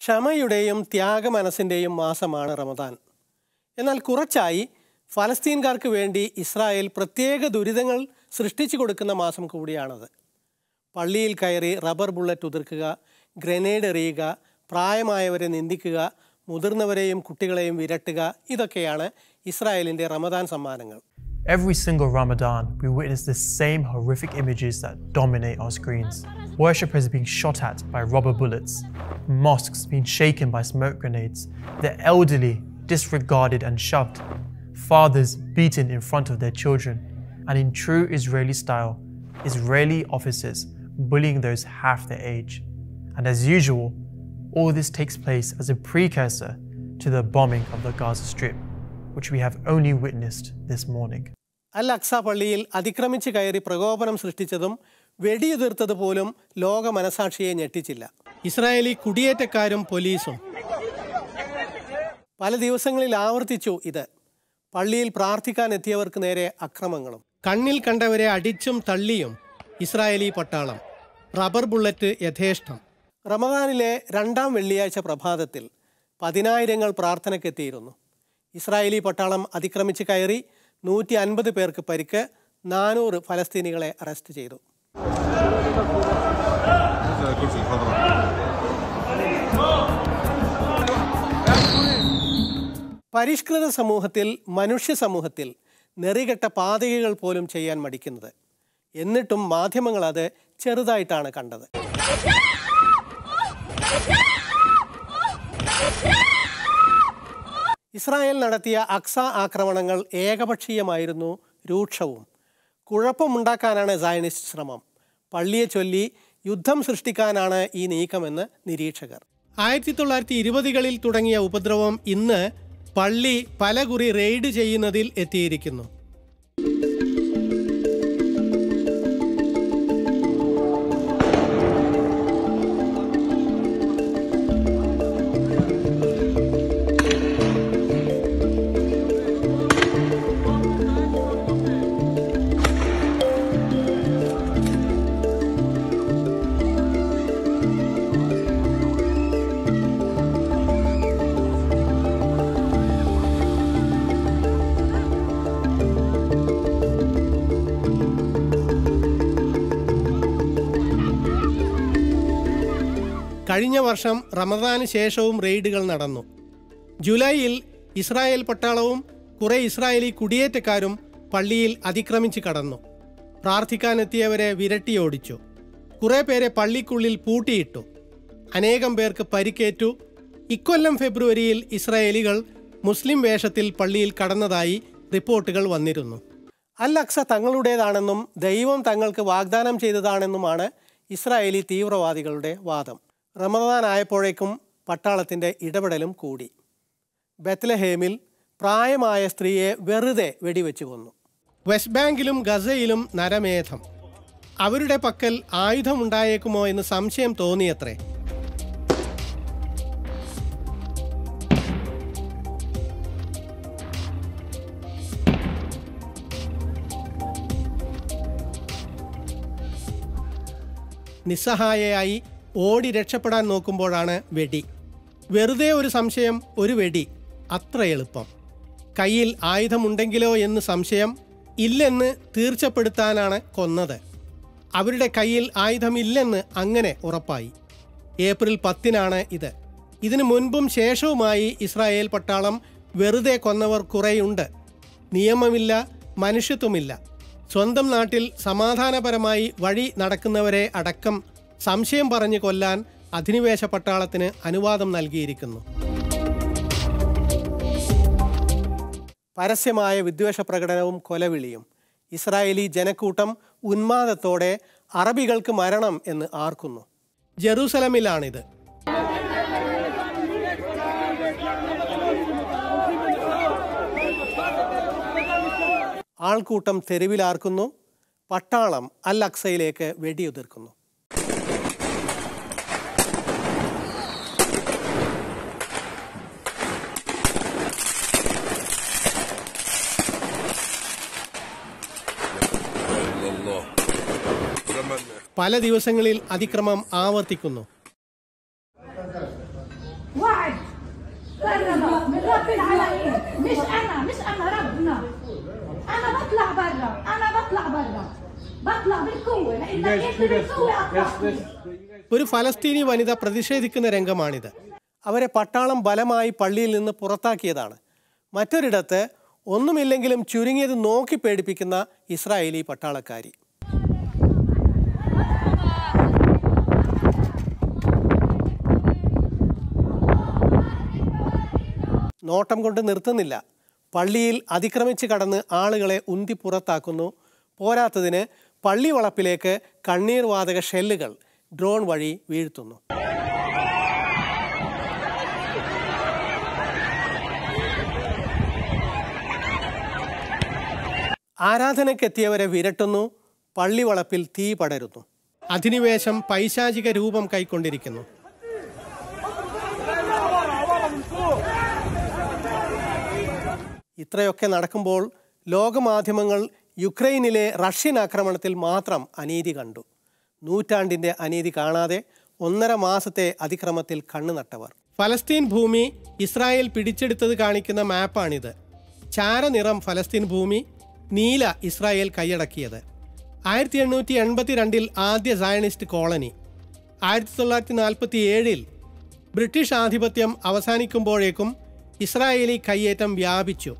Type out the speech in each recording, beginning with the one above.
ക്ഷമയുടെയും ത്യാഗമനസ്സിന്റെയും മാസമാണ് റമദാൻ. എന്നാൽ കുറച്ചായി ഫലസ്തീൻകാർക്ക് വേണ്ടി ഇസ്രായേൽ പ്രത്യേക ദുരിതങ്ങൾ സൃഷ്ടിച്ചു കൊടുക്കുന്ന മാസം കൂടിയാണത്. പള്ളിയിൽ കയറി റബ്ബർ ബുള്ളറ്റ് ഉതിർക്കുക ഗ്രനേഡ് എറിയുക പ്രായമായവരെ നിന്ദിക്കുക മുതിർന്നവരെയും കുട്ടികളെയും വിരട്ടുക ഇതൊക്കെയാണ് ഇസ്രായേലിന്റെ റമദാൻ സമ്മാനങ്ങൾ. Every single Ramadan, we witness the same horrific images that dominate our screens. Worshippers being shot at by rubber bullets, mosques being shaken by smoke grenades, the elderly disregarded and shoved, fathers beaten in front of their children, and in true Israeli style, Israeli officers bullying those half their age. And as usual, all this takes place as a precursor to the bombing of the Gaza Strip, which we have only witnessed this morning. അൽ അക്സ പള്ളിയിൽ അതിക്രമിച്ച് കയറി പ്രകോപനം സൃഷ്ടിച്ചതും വെടിയുതിർത്തത് പോലും ലോക മനസാക്ഷിയെ ഞെട്ടിച്ചില്ല. Israeli കുടിയേറ്റക്കാരും പോലീസും. പല ദിവസങ്ങളിൽ ആവർത്തിച്ചു ഇത്. പള്ളിയിൽ പ്രാർത്ഥിക്കാൻ എത്തിയവർക്ക് നേരെ അക്രമങ്ങളും. കണ്ണിൽ കണ്ടവരെ അടിച്ചും തള്ളിയും ഇസ്രായേലി പട്ടാളം. റബ്ബർ ബുള്ളറ്റ് യഥേഷ്ടം. റമദാനിലെ രണ്ടാം വെള്ളിയാഴ്ച പ്രഭാതത്തിൽ പതിനായിരങ്ങൾ പ്രാർത്ഥനയ്ക്കെത്തിയിരുന്നു. ഇസ്രായേലി പട്ടാളം അതിക്രമിച്ച് കയറി നൂറ്റി അൻപത് പേർക്ക് പരിക്ക് നാനൂറ് ഫലസ്തീനികളെ അറസ്റ്റ് ചെയ്തു. പരിഷ്കൃത സമൂഹത്തിൽ മനുഷ്യ സമൂഹത്തിൽ നെറികെട്ട പാതകകൾ പോലും ചെയ്യാൻ മടിക്കുന്നത്. എന്നിട്ടും മാധ്യമങ്ങൾ അത് ചെറുതായിട്ടാണ് കണ്ടത്. ഇസ്രായേൽ നടത്തിയ അക്സ ആക്രമണങ്ങൾ ഏകപക്ഷീയമായിരുന്നു രൂക്ഷവും. കുഴപ്പമുണ്ടാക്കാനാണ് സയനിസ്റ്റ് ശ്രമം. പള്ളിയെ ചൊല്ലി യുദ്ധം സൃഷ്ടിക്കാനാണ് ഈ നീക്കമെന്ന് നിരീക്ഷകർ. ആയിരത്തി തൊള്ളായിരത്തി ഇരുപതുകളിൽ തുടങ്ങിയ ഉപദ്രവം ഇന്ന് പള്ളി പലകുറി റെയ്ഡ് ചെയ്യുന്നതിൽ എത്തിയിരിക്കുന്നു. വർഷം റമദാന് ശേഷവും റെയ്ഡുകൾ നടന്നു. ജൂലൈയിൽ ഇസ്രായേൽ പട്ടാളവും കുറെ ഇസ്രായേലി കുടിയേറ്റക്കാരും പള്ളിയിൽ അതിക്രമിച്ച് കടന്നു. പ്രാർത്ഥിക്കാനെത്തിയവരെ വിരട്ടിയോടിച്ചു കുറെ പേരെ പള്ളിക്കുള്ളിൽ പൂട്ടിയിട്ടു. അനേകം പേർക്ക് പരിക്കേറ്റു. ഇക്കൊല്ലം ഫെബ്രുവരിയിൽ ഇസ്രായേലികൾ മുസ്ലിം വേഷത്തിൽ പള്ളിയിൽ കടന്നതായി റിപ്പോർട്ടുകൾ വന്നിരുന്നു. അൽ അക്സ തങ്ങളുടേതാണെന്നും ദൈവം തങ്ങൾക്ക് വാഗ്ദാനം ചെയ്തതാണെന്നുമാണ് ഇസ്രായേലി തീവ്രവാദികളുടെ വാദം. റമദാൻ ആയപ്പോഴേക്കും പട്ടാളത്തിന്റെ ഇടപെടലും കൂടി. ബത്ലഹേമിൽ പ്രായമായ സ്ത്രീയെ വെറുതെ വെടിവെച്ചു കൊന്നു. വെസ്റ്റ് ബാങ്കിലും ഗസയിലും നരമേധം. അവരുടെ പക്കൽ ആയുധമുണ്ടായേക്കുമോ എന്ന് സംശയം തോന്നിയത്രേ. നിസ്സഹായയായി ഓടി രക്ഷപ്പെടാൻ നോക്കുമ്പോഴാണ് വെടി. വെറുതെ ഒരു സംശയം ഒരു വെടി. അത്ര എളുപ്പം. കയ്യിൽ ആയുധമുണ്ടെങ്കിലോ എന്ന് സംശയം ഇല്ലെന്ന് തീർച്ചപ്പെടുത്താനാണ് കൊന്നത്. അവരുടെ കയ്യിൽ ആയുധമില്ലെന്ന് അങ്ങനെ ഉറപ്പായി. ഏപ്രിൽ പത്തിനാണ് ഇത്. ഇതിനു മുൻപും ശേഷവുമായി ഇസ്രായേൽ പട്ടാളം വെറുതെ കൊന്നവർ കുറേയുണ്ട്. നിയമമില്ല മനുഷ്യത്വമില്ല. സ്വന്തം നാട്ടിൽ സമാധാനപരമായി വഴി നടക്കുന്നവരെ അടക്കം സംശയം പറഞ്ഞു കൊല്ലാൻ അധിനിവേശ പട്ടാളത്തിന് അനുവാദം നൽകിയിരിക്കുന്നു. പരസ്യമായ വിദ്വേഷ പ്രകടനവും കൊലവിളിയും. ഇസ്രായേലി ജനക്കൂട്ടം ഉന്മാദത്തോടെ അറബികൾക്ക് മരണം എന്ന് ആർക്കുന്നു. ജെറൂസലമിലാണിത്. ആൾക്കൂട്ടം തെരുവിലാർക്കുന്നു. പട്ടാളം അൽ അക്സയിലേക്ക് വെടിയുതിർക്കുന്നു. പല ദിവസങ്ങളിൽ അതിക്രമം ആവർത്തിക്കുന്നു. ഒരു ഫലസ്തീനി വനിത പ്രതിഷേധിക്കുന്ന രംഗമാണിത്. അവരെ പട്ടാളം ബലമായി പള്ളിയിൽ നിന്ന് പുറത്താക്കിയതാണ്. മറ്റൊരിടത്ത് ഒന്നുമില്ലെങ്കിലും ചുരുങ്ങിയത് നോക്കി പേടിപ്പിക്കുന്ന ഇസ്രായേലി പട്ടാളക്കാരി. നോട്ടം കൊണ്ട് നിർത്തുന്നില്ല. പള്ളിയിൽ അതിക്രമിച്ച് കടന്ന് ആളുകളെ ഉന്തി പുറത്താക്കുന്നു. പോരാത്തതിന് പള്ളി വളപ്പിലേക്ക് കണ്ണീർ വാതക ഷെല്ലുകൾ ഡ്രോൺ വഴി വീഴ്ത്തുന്നു. ആരാധനയ്ക്കെത്തിയവരെ വിരട്ടുന്നു. പള്ളി വളപ്പിൽ തീ പടരുന്നു. അധിനിവേശം പൈശാചിക രൂപം കൈക്കൊണ്ടിരിക്കുന്നു. ഇത്രയൊക്കെ നടക്കുമ്പോൾ ലോകമാധ്യമങ്ങൾ യുക്രൈനിലെ റഷ്യൻ ആക്രമണത്തിൽ മാത്രം അനീതി കണ്ടു. നൂറ്റാണ്ടിന്റെ അനീതി കാണാതെ ഒന്നര മാസത്തെ അതിക്രമത്തിൽ കണ്ണു നട്ടവർ ഫലസ്തീൻ ഭൂമി ഇസ്രായേൽ പിടിച്ചെടുത്തത് കാണിക്കുന്ന മാപ്പാണിത്. ചാരനിറം ഫലസ്തീൻ ഭൂമി നീല ഇസ്രായേൽ കൈയടക്കിയത്. ആയിരത്തി എണ്ണൂറ്റി എൺപത്തി രണ്ടിൽ ആദ്യ സയണിസ്റ്റ് കോളനി. ആയിരത്തി തൊള്ളായിരത്തി നാൽപ്പത്തി ഏഴിൽ ബ്രിട്ടീഷ് ആധിപത്യം അവസാനിക്കുമ്പോഴേക്കും ഇസ്രായേലി കയ്യേറ്റം വ്യാപിച്ചു.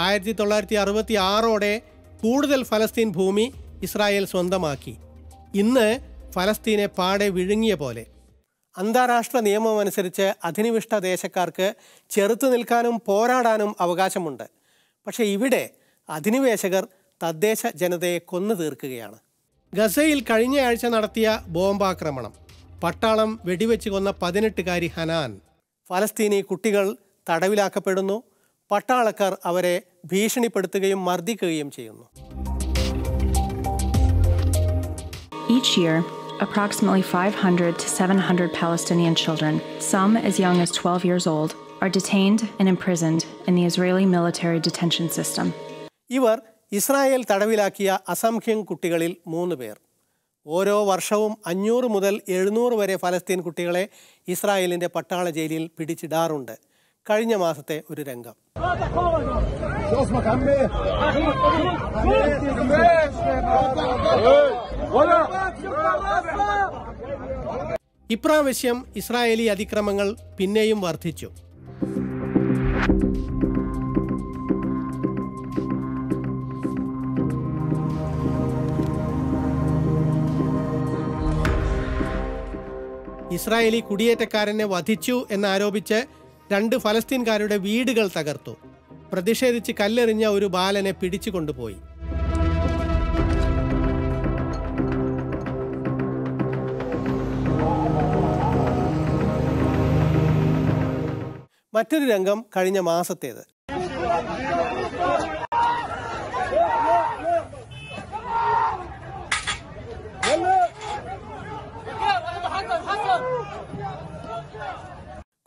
ആയിരത്തി തൊള്ളായിരത്തി അറുപത്തി ആറോടെ കൂടുതൽ ഫലസ്തീൻ ഭൂമി ഇസ്രായേൽ സ്വന്തമാക്കി. ഇന്ന് ഫലസ്തീനെ പാടെ വിഴുങ്ങിയ പോലെ. അന്താരാഷ്ട്ര നിയമം അനുസരിച്ച് അധിനിവിഷ്ട ദേശക്കാർക്ക് ചെറുത്തു നിൽക്കാനും പോരാടാനും അവകാശമുണ്ട്. പക്ഷേ ഇവിടെ അധിനിവേശകർ തദ്ദേശ ജനതയെ കൊന്നു തീർക്കുകയാണ്. ഗസയിൽ കഴിഞ്ഞയാഴ്ച നടത്തിയ ബോംബാക്രമണം. പട്ടാളം വെടിവെച്ച് കൊന്ന പതിനെട്ടുകാരി ഹനാൻ. ഫലസ്തീനി കുട്ടികൾ തടവിലാക്കപ്പെടുന്നു. പട്ടാളക്കാർ അവരെ ഭീഷണിപ്പെടുത്തുകയും മർദ്ദിക്കുകയും ചെയ്യുന്നു Each year, approximately 500 to 700 Palestinian children, some as young as 12 years old, are detained and imprisoned in the Israeli military detention system. ഇവർ ഇസ്രായേൽ തടവിലാക്കിയ അസംഖ്യം കുട്ടികളിൽ മൂന്ന് പേർ ഓരോ വർഷവും അഞ്ഞൂറ് മുതൽ എഴുന്നൂറ് വരെ ഫലസ്തീൻ കുട്ടികളെ ഇസ്രായേലിന്റെ പട്ടാള ജയിലിൽ പിടിച്ചിടാറുണ്ട് കഴിഞ്ഞ മാസത്തെ ഒരു രംഗം. ഇപ്രാവശ്യം ഇസ്രായേലി അതിക്രമങ്ങൾ പിന്നെയും വർദ്ധിച്ചു. ഇസ്രായേലി കുടിയേറ്റക്കാരനെ വധിച്ചു എന്നാരോപിച്ച് രണ്ട് ഫലസ്തീൻകാരുടെ വീടുകൾ തകർത്തു. പ്രതിഷേധിച്ച് കല്ലെറിഞ്ഞ ഒരു ബാലനെ പിടിച്ചു കൊണ്ടുപോയി. മറ്റൊരു രംഗം കഴിഞ്ഞ മാസത്തേത്.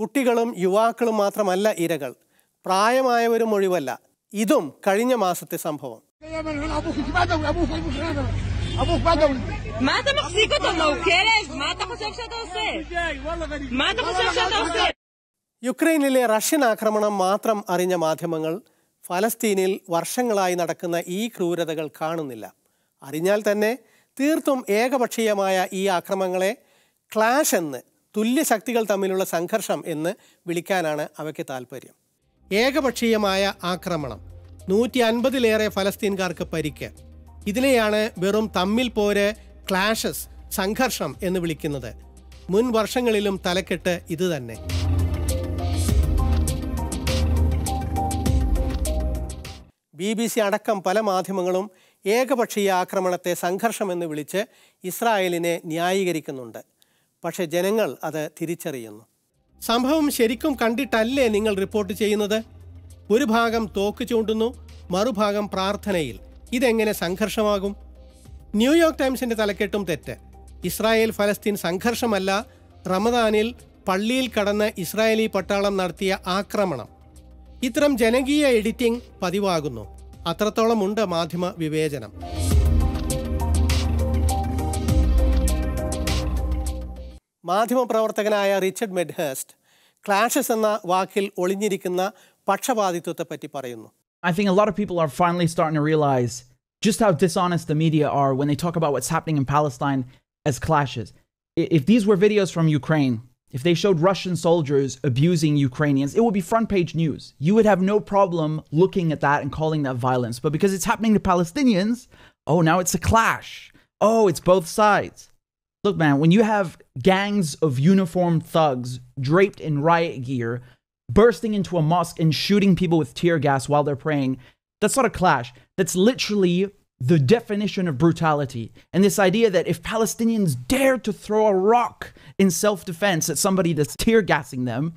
കുട്ടികളും യുവാക്കളും മാത്രമല്ല ഇരകൾ. പ്രായമായവരും ഒഴിവല്ല. ഇതും കഴിഞ്ഞ മാസത്തെ സംഭവം. യുക്രൈനിലെ റഷ്യൻ ആക്രമണം മാത്രം അറിഞ്ഞ മാധ്യമങ്ങൾ ഫലസ്തീനിൽ വർഷങ്ങളായി നടക്കുന്ന ഈ ക്രൂരതകൾ കാണുന്നില്ല. അറിഞ്ഞാൽ തന്നെ തീർത്തും ഏകപക്ഷീയമായ ഈ ആക്രമങ്ങളെ ക്ലാഷ് എന്ന് തുല്യ ശക്തികൾ തമ്മിലുള്ള സംഘർഷം എന്ന് വിളിക്കാനാണ് അവയ്ക്ക് താല്പര്യം ഏകപക്ഷീയമായ ആക്രമണം. നൂറ്റി അൻപതിലേറെ ഫലസ്തീൻകാർക്ക് പരിക്ക്. ഇതിനെയാണ് വെറും തമ്മിൽ പോര് ക്ലാഷസ് സംഘർഷം എന്ന് വിളിക്കുന്നത്. മുൻ വർഷങ്ങളിലും തലക്കെട്ട് ഇതുതന്നെ. ബി ബി സി അടക്കം പല മാധ്യമങ്ങളും ഏകപക്ഷീയ ആക്രമണത്തെ സംഘർഷമെന്ന് വിളിച്ച് ഇസ്രായേലിനെ ന്യായീകരിക്കുന്നുണ്ട്. പക്ഷേ ജനങ്ങൾ അത് തിരിച്ചറിയുന്നു. സംഭവം ശരിക്കും കണ്ടിട്ടല്ലേ നിങ്ങൾ റിപ്പോർട്ട് ചെയ്യുന്നത്? ഒരു ഭാഗം തോക്ക് ചൂണ്ടുന്നു മറുഭാഗം പ്രാർത്ഥനയിൽ. ഇതെങ്ങനെ സംഘർഷമാകും? ന്യൂയോർക്ക് ടൈംസിന്റെ തലക്കെട്ടും തെറ്റ്. ഇസ്രായേൽ ഫലസ്തീൻ സംഘർഷമല്ല റമദാനിൽ പള്ളിയിൽ കടന്ന് ഇസ്രായേലി പട്ടാളം നടത്തിയ ആക്രമണം. ഇത്തരം ജനകീയ എഡിറ്റിംഗ് പതിവാകുന്നു. അത്രത്തോളം ഉണ്ട് മാധ്യമ വിവേചനം. മാധ്യമപ്രവർത്തകനായ റിച്ചർഡ് മെഡ്ഹേസ്റ്റ് ക്ലാഷസ് എന്ന വാക്കിൽ ഒളിഞ്ഞിരിക്കുന്ന പക്ഷപാതിത്വത്തെപ്പറ്റി പറയുന്നു I think a lot of people are finally starting to realize just how dishonest the media are when they talk about what's happening in Palestine as clashes. I- If these were videos from Ukraine, if they showed Russian soldiers abusing Ukrainians, it would be front page news. You would have no problem looking at that and calling that violence. But because it's happening to Palestinians, oh, now it's a clash. Oh, it's both sides. Look, man, when you have gangs of uniformed thugs draped in riot gear bursting into a mosque and shooting people with tear gas while they're praying, that's not a clash. That's literally the definition of brutality. And this idea that if Palestinians dare to throw a rock in self defense at somebody that's tear gassing them,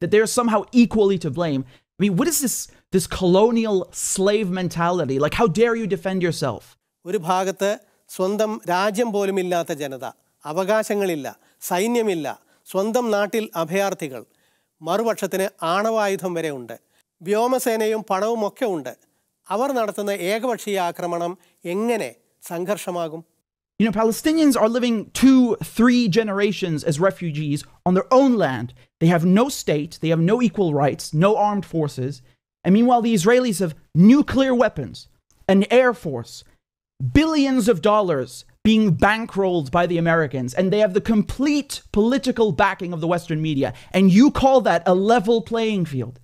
that they're somehow equally to blame. I mean, what is this, this colonial slave mentality? Like, how dare you defend yourself? ഒരു ഭാഗത്ത് സ്വന്തം രാജ്യം പോലുമില്ലാത്ത ജനത അവകാശങ്ങളില്ല സൈന്യമില്ല സ്വന്തം നാട്ടിൽ അഭയാർത്ഥികൾ മറുപക്ഷത്തിന് ആണവായുധം വരെ ഉണ്ട് വ്യോമസേനയും പണവുമൊക്കെ ഉണ്ട് അവർ നടത്തുന്ന ഏകപക്ഷീയ ആക്രമണം എങ്ങനെ സംഘർഷമാകും You know, Palestinians are living two, three generations as refugees on their own land. They have no state, they have no equal rights, no armed forces. And meanwhile, the Israelis have nuclear weapons, an air force, billions of dollars being bankrolled by the Americans, and they have the complete political backing of the Western media. And you call that a level playing field.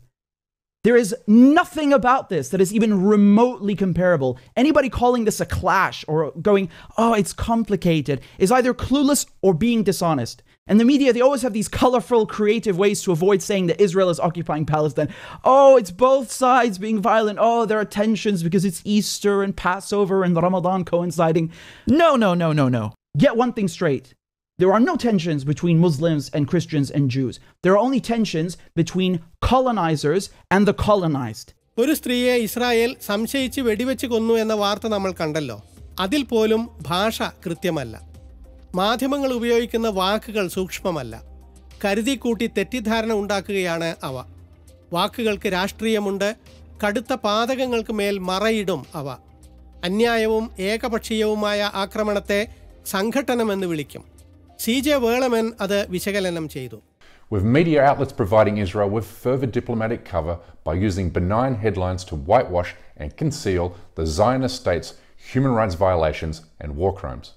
There is nothing about this that is even remotely comparable. Anybody calling this a clash or going, oh, it's complicated, is either clueless or being dishonest. And the media, they always have these colorful, creative ways to avoid saying that Israel is occupying Palestine. Oh, it's both sides being violent. Oh, there are tensions because it's Easter and Passover and Ramadan coinciding. No, no, no, no, no. Get one thing straight. There are no tensions between Muslims and Christians and Jews. There are only tensions between colonizers and the colonized. ഒരു സ്ത്രീയെ Israel സംശയിച്ച് വെടിവെച്ച് കൊന്നു എന്ന വാർത്ത നമ്മൾ കണ്ടല്ലോ അതിൽ പോലും ഭാഷ കൃത്യമല്ല മാധ്യമങ്ങൾ ഉപയോഗിക്കുന്ന വാക്കുകൾ സൂക്ഷ്മമല്ല കരുതിക്കൂട്ടി തെറ്റിദ്ധാരണ ഉണ്ടാക്കുകയാണ് അവ വാക്കുകൾക്ക് രാഷ്ട്രീയമുണ്ട് കടുത്ത പാതകങ്ങൾക്ക് മേൽ മറയിടും അവ അന്യായവും ഏകപക്ഷീയവുമായ ആക്രമണത്തെ സംഘട്ടനമെന്ന് വിളിക്കും സി ജെ വേളമൻ അത് വിശകലനം ചെയ്തു With media outlets providing Israel with further diplomatic cover by using benign headlines to whitewash and conceal the Zionist state's human rights violations and war crimes.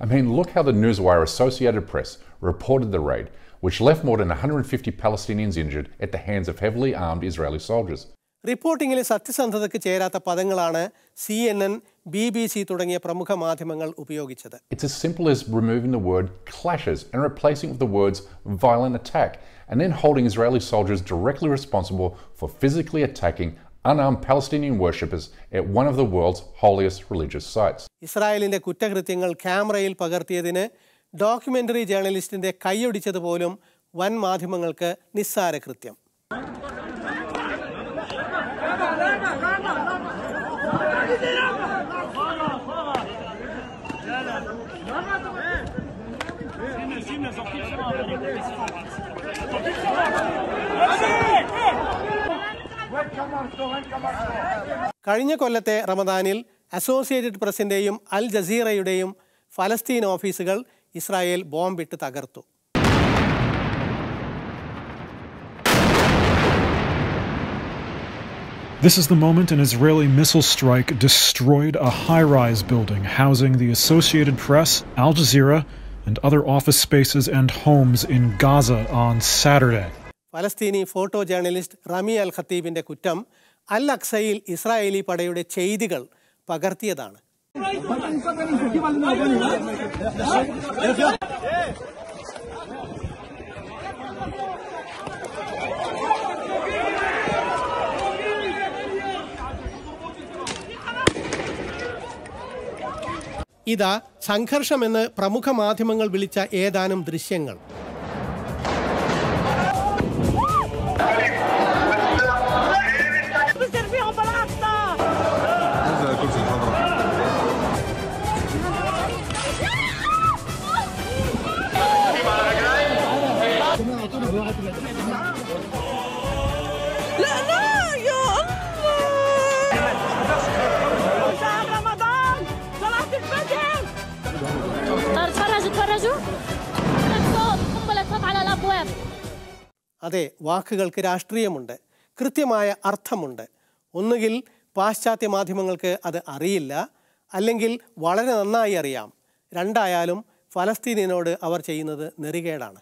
I mean, look how the Newswire Associated Press reported the raid, which left more than 150 Palestinians injured at the hands of heavily armed Israeli soldiers. റിപ്പോർട്ടിങ്ങിൽ സത്യസന്ധതയ്ക്ക് ചേരാത്ത പദങ്ങളാണ് C N N B B C തുടങ്ങിയ പ്രമുഖ മാധ്യമങ്ങൾ ഉപയോഗിച്ചത് It's as simple as removing the word clashes and replacing it with the words violent attack, and then holding Israeli soldiers directly responsible for physically attacking unarmed Palestinian worshippers at one of the world's holiest religious sites. ഇസ്രായേലിന്റെ കുറ്റകൃത്യങ്ങൾ ക്യാമറയിൽ പകർത്തിയതിന് documentary ജേർണലിസ്റ്റിന്റെ കൈയൊടിച്ചതുപോലും വൻ മാധ്യമങ്ങൾക്ക് നിസ്സാര കൃത്യം കഴിഞ്ഞ കൊല്ലത്തെ റമദാനിൽ അസോസിയേറ്റഡ് പ്രസിന്റെയും അൽ ജസീറയുടെയും ഫലസ്തീൻ ഓഫീസുകൾ ഇസ്രായേൽ ബോംബിട്ട് തകർത്തു This is the moment an Israeli missile strike destroyed a high rise building housing the Associated Press, Al Jazeera, and other office spaces and homes in Gaza on Saturday. ഫലസ്തീനി photo journalist Rami al ഖത്തീബിന്റെ കുറ്റം അൽ അക്സയിൽ Israeli പടയുടെ ചെയ്തികൾ പകർത്തിയതാണ്. ഇതാ സംഘർഷമെന്ന് പ്രമുഖ മാധ്യമങ്ങൾ വിളിച്ച ഏതാനും ദൃശ്യങ്ങൾ. تفرجوا تفرجوا صوت قنبلة صوت على الأبواب അതെ വാക്കുകൾക്ക് രാഷ്ട്രീയമുണ്ട് കൃത്യമായ അർത്ഥമുണ്ട് ഒന്നുകിൽ പാശ്ചാത്യ മാധ്യമങ്ങൾക്ക് അത് അറിയില്ല അല്ലെങ്കിൽ വളരെ നന്നായി അറിയാം രണ്ടായാലും ഫലസ്തീനിനോട് അവർ ചെയ്യുന്നത് നെറികേടാണ്